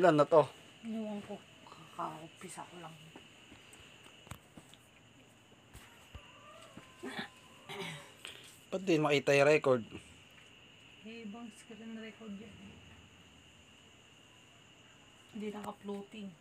Ilan na to? Inuwan ko. Kakaumpisa ko lang. Ba't di makita yung record? Eh, ibang screen record yan. Hindi naka-floating.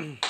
Yeah.